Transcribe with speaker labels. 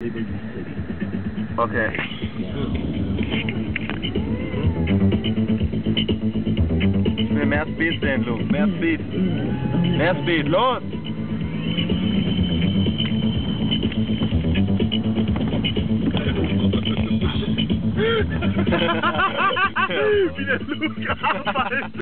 Speaker 1: Okay. Nee, er mehr Speed sehen, Luke. Mehr Speed. Mehr Speed. Los!
Speaker 2: Wie der Luke arbeitet.